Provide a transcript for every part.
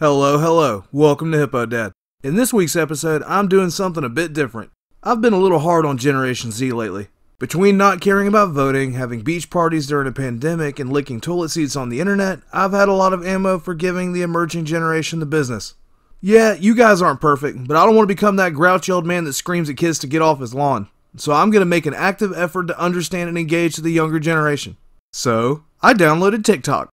Hello, hello. Welcome to Hippo Dad. In this week's episode, I'm doing something a bit different. I've been a little hard on Generation Z lately. Between not caring about voting, having beach parties during a pandemic, and licking toilet seats on the internet, I've had a lot of ammo for giving the emerging generation the business. Yeah, you guys aren't perfect, but I don't want to become that grouchy old man that screams at kids to get off his lawn. So I'm going to make an active effort to understand and engage the younger generation. So, I downloaded TikTok.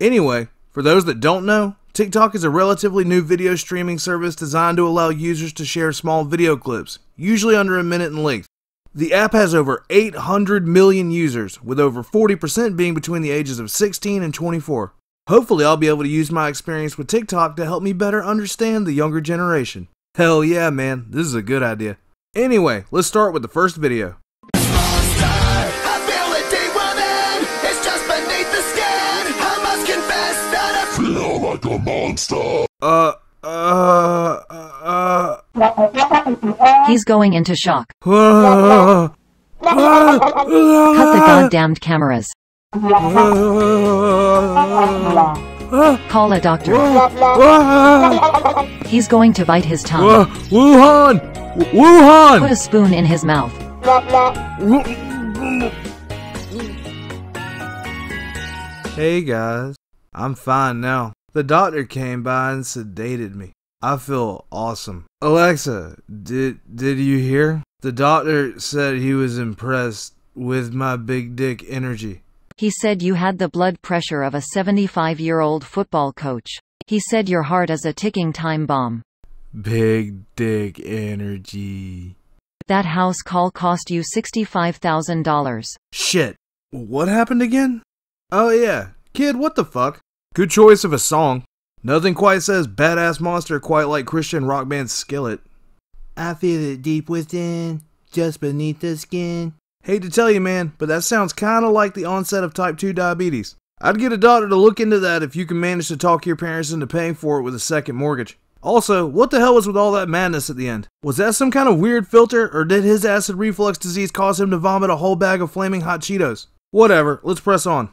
Anyway, for those that don't know, TikTok is a relatively new video streaming service designed to allow users to share small video clips, usually under a minute in length. The app has over 800 million users, with over 40% being between the ages of 16 and 24. Hopefully, I'll be able to use my experience with TikTok to help me better understand the younger generation. Hell yeah, man, this is a good idea. Anyway, let's start with the first video. A monster. Uh, uh, uh, He's going into shock. uh, Cut the goddamned cameras. Call a doctor. He's going to bite his tongue. Uh, Wuhan! Put a spoon in his mouth. Hey guys, I'm fine now. The doctor came by and sedated me. I feel awesome. Alexa, did did you hear? The doctor said he was impressed with my big dick energy. He said you had the blood pressure of a 75 year old football coach. He said your heart is a ticking time bomb. Big dick energy. That house call cost you $65,000. Shit. What happened again? Oh yeah. Kid, what the fuck? Good choice of a song. Nothing quite says badass monster quite like Christian rock band Skillet. I feel it deep within, just beneath the skin. Hate to tell you, man, but that sounds kinda like the onset of type 2 diabetes. I'd get a doctor to look into that if you can manage to talk your parents into paying for it with a second mortgage. Also, what the hell was with all that madness at the end? Was that some kind of weird filter, or did his acid reflux disease cause him to vomit a whole bag of flaming hot Cheetos? Whatever, let's press on.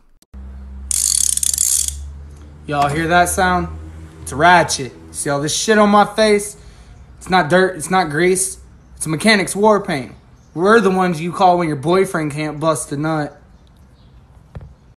Y'all hear that sound? It's a ratchet. See all this shit on my face? It's not dirt, it's not grease. It's a mechanic's war paint. We're the ones you call when your boyfriend can't bust a nut.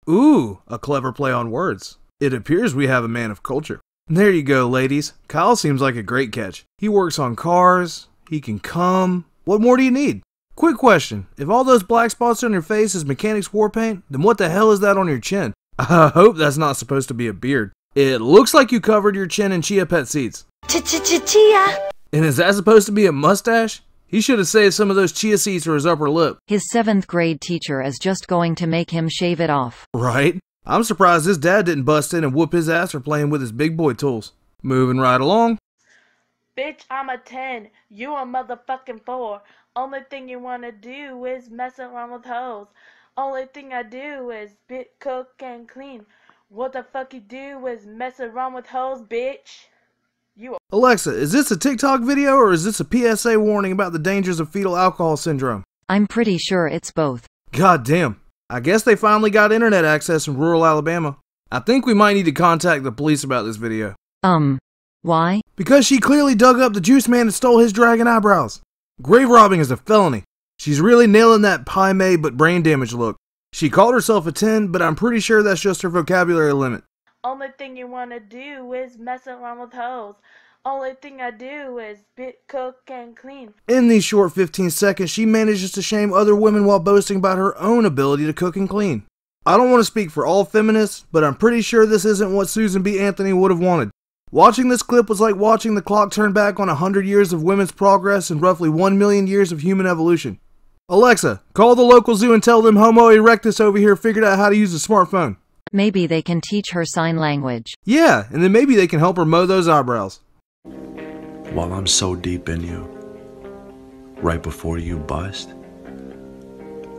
Ooh, a clever play on words. It appears we have a man of culture. There you go, ladies. Kyle seems like a great catch. He works on cars, he can come. What more do you need? Quick question. If all those black spots on your face is mechanic's war paint, then what the hell is that on your chin? I hope that's not supposed to be a beard. It looks like you covered your chin in chia pet seeds. Chia. And is that supposed to be a mustache? He should have saved some of those chia seeds for his upper lip. His seventh grade teacher is just going to make him shave it off. Right? I'm surprised his dad didn't bust in and whoop his ass for playing with his big boy tools. Moving right along. Bitch, I'm a 10. You a motherfucking 4. Only thing you wanna do is mess around with hoes. Only thing I do is bit cook and clean. What the fuck you do is mess around with hoes, bitch. You a Alexa, is this a TikTok video or is this a PSA warning about the dangers of fetal alcohol syndrome? I'm pretty sure it's both. God damn. I guess they finally got internet access in rural Alabama. I think we might need to contact the police about this video. Um, why? Because she clearly dug up the juice man and stole his dragon eyebrows. Grave robbing is a felony. She's really nailing that Pai Mei but brain damage look. She called herself a 10, but I'm pretty sure that's just her vocabulary limit. only thing you wanna do is mess around with hoes. Only thing I do is bit cook and clean. In these short 15 seconds, she manages to shame other women while boasting about her own ability to cook and clean. I don't want to speak for all feminists, but I'm pretty sure this isn't what Susan B. Anthony would have wanted. Watching this clip was like watching the clock turn back on 100 years of women's progress and roughly 1 million years of human evolution. Alexa, call the local zoo and tell them Homo erectus over here figured out how to use a smartphone. Maybe they can teach her sign language. Yeah, and then maybe they can help her mow those eyebrows. While I'm so deep in you, right before you bust,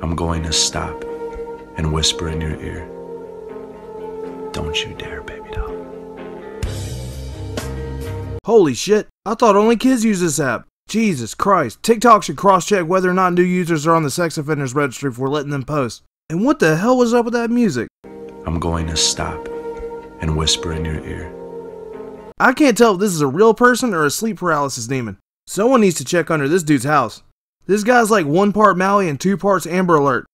I'm going to stop and whisper in your ear. Don't you dare, baby doll. Holy shit, I thought only kids use this app. Jesus Christ, TikTok should cross check whether or not new users are on the sex offenders registry before letting them post. And what the hell was up with that music? I'm going to stop and whisper in your ear. I can't tell if this is a real person or a sleep paralysis demon. Someone needs to check under this dude's house. This guy's like one part Maui and two parts Amber Alert.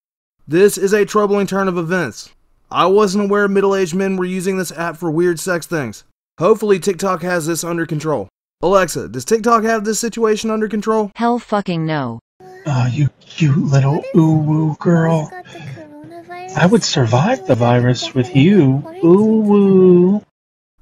This is a troubling turn of events. I wasn't aware middle aged men were using this app for weird sex things. Hopefully, TikTok has this under control. Alexa, does TikTok have this situation under control? Hell fucking no. Oh, you cute little ooh woo girl. I would survive the virus with you. Ooh woo.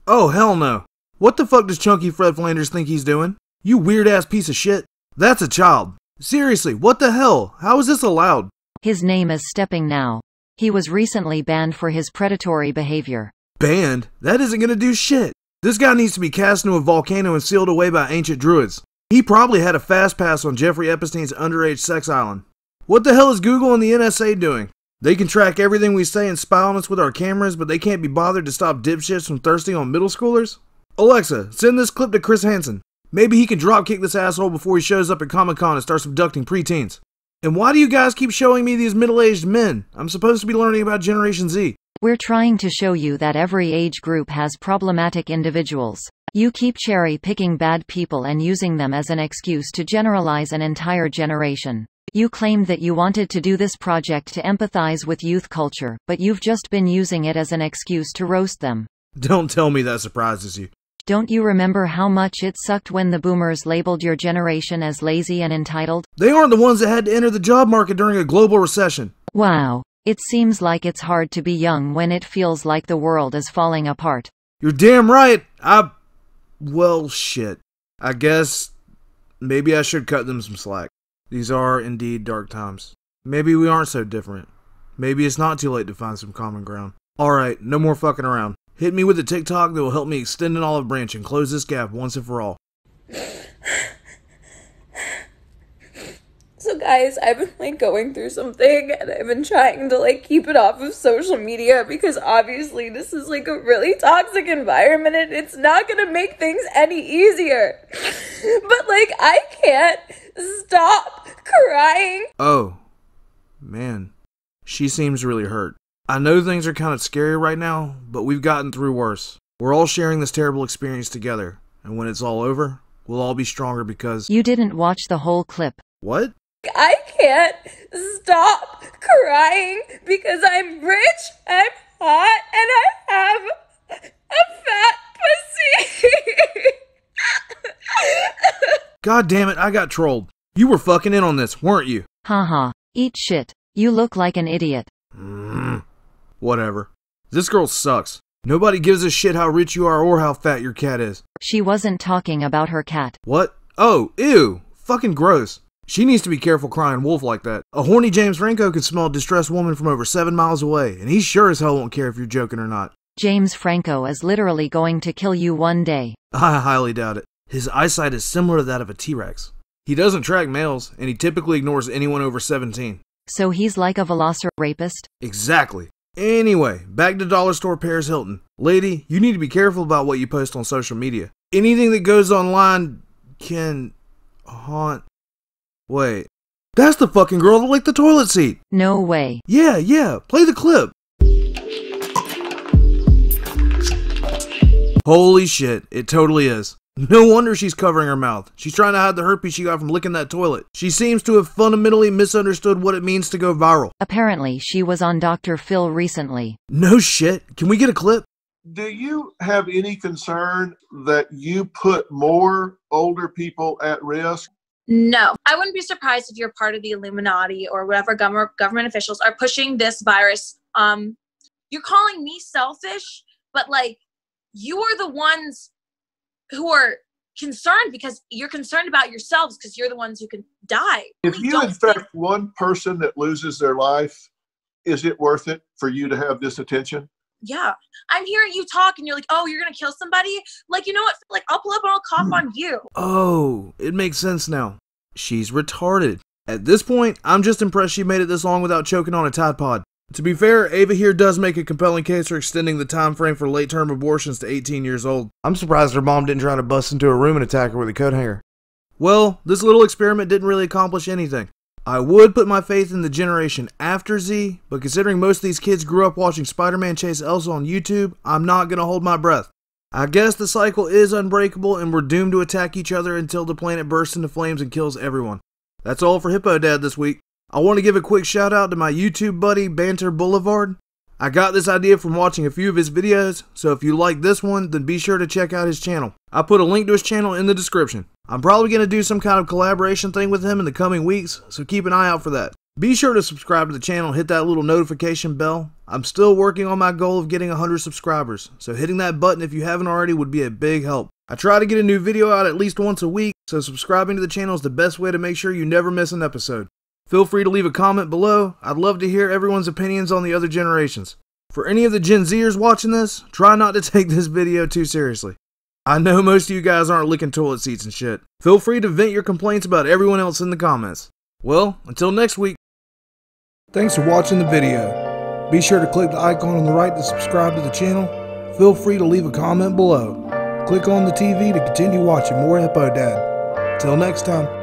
Oh, hell no. What the fuck does Chunky Fred Flanders think he's doing? You weird ass piece of shit. That's a child. Seriously, what the hell? How is this allowed? His name is Stepping Now. He was recently banned for his predatory behavior. Banned? That isn't gonna do shit. This guy needs to be cast into a volcano and sealed away by ancient druids. He probably had a fast pass on Jeffrey Epstein's underage sex island. What the hell is Google and the NSA doing? They can track everything we say and spy on us with our cameras, but they can't be bothered to stop dipshits from thirsting on middle schoolers? Alexa, send this clip to Chris Hansen. Maybe he can dropkick this asshole before he shows up at Comic Con and starts abducting preteens. And why do you guys keep showing me these middle aged men? I'm supposed to be learning about Generation Z. We're trying to show you that every age group has problematic individuals. You keep cherry picking bad people and using them as an excuse to generalize an entire generation. You claimed that you wanted to do this project to empathize with youth culture, but you've just been using it as an excuse to roast them. Don't tell me that surprises you. Don't you remember how much it sucked when the boomers labeled your generation as lazy and entitled? They aren't the ones that had to enter the job market during a global recession. Wow. It seems like it's hard to be young when it feels like the world is falling apart. You're damn right. I. Well, shit. I guess maybe I should cut them some slack. These are indeed dark times. Maybe we aren't so different. Maybe it's not too late to find some common ground. Alright, no more fucking around. Hit me with a TikTok that will help me extend an olive branch and close this gap once and for all. So guys, I've been like going through something and I've been trying to like keep it off of social media because obviously this is like a really toxic environment and it's not going to make things any easier. But like I can't stop crying. Oh, man. She seems really hurt. I know things are kind of scary right now, but we've gotten through worse. We're all sharing this terrible experience together, and when it's all over, we'll all be stronger because. You didn't watch the whole clip. What? I can't stop crying because I'm rich, I'm hot, and I have a fat pussy. God damn it, I got trolled. You were fucking in on this, weren't you? Haha. Eat shit. You look like an idiot. Mm, whatever. This girl sucks. Nobody gives a shit how rich you are or how fat your cat is. She wasn't talking about her cat. What? Oh, ew. Fucking gross. She needs to be careful crying wolf like that. A horny James Franco could smell a distressed woman from over seven miles away, and he sure as hell won't care if you're joking or not. James Franco is literally going to kill you one day. I highly doubt it. His eyesight is similar to that of a T Rex. He doesn't track males, and he typically ignores anyone over 17. So he's like a velociraptor? Exactly. Anyway, back to Dollar Store Paris Hilton. Lady, you need to be careful about what you post on social media. Anything that goes online can haunt. Wait. That's the fucking girl that licked the toilet seat. No way. Yeah, yeah. Play the clip. Holy shit, it totally is. No wonder she's covering her mouth. She's trying to hide the herpes she got from licking that toilet. She seems to have fundamentally misunderstood what it means to go viral. Apparently, she was on Dr. Phil recently. No shit. Can we get a clip? Do you have any concern that you put more older people at risk? No, I wouldn't be surprised if you're part of the Illuminati or whatever government government officials are pushing this virus. Um, you're calling me selfish, but like you are the ones who are concerned because you're concerned about yourselves because you're the ones who can die. If Really you don't think- infect one person that loses their life, is it worth it for you to have this attention? Yeah, I'm hearing you talk and you're like, oh, you're gonna kill somebody. Like, you know what? Like, I'll pull up and I'll cough hmm. on you. Oh, it makes sense now. She's retarded. At this point, I'm just impressed she made it this long without choking on a Tide Pod. To be fair, Ava here does make a compelling case for extending the time frame for late term abortions to 18 years old. I'm surprised her mom didn't try to bust into a room and attack her with a coat hanger. Well, this little experiment didn't really accomplish anything. I would put my faith in the generation after Z, but considering most of these kids grew up watching Spider Man chase Elsa on YouTube, I'm not gonna hold my breath. I guess the cycle is unbreakable and we're doomed to attack each other until the planet bursts into flames and kills everyone. That's all for Hippo Dad this week. I want to give a quick shout out to my YouTube buddy Banter Boulevard. I got this idea from watching a few of his videos, so if you like this one, then be sure to check out his channel. I put a link to his channel in the description. I'm probably going to do some kind of collaboration thing with him in the coming weeks, so keep an eye out for that. Be sure to subscribe to the channel hit that little notification bell. I'm still working on my goal of getting 100 subscribers, so hitting that button if you haven't already would be a big help. I try to get a new video out at least once a week, so subscribing to the channel is the best way to make sure you never miss an episode. Feel free to leave a comment below. I'd love to hear everyone's opinions on the other generations. For any of the Gen Zers watching this, try not to take this video too seriously. I know most of you guys aren't licking toilet seats and shit. Feel free to vent your complaints about everyone else in the comments. Well, until next week. Thanks for watching the video. Be sure to click the icon on the right to subscribe to the channel. Feel free to leave a comment below. Click on the TV to continue watching more Hippo Dad. Till next time.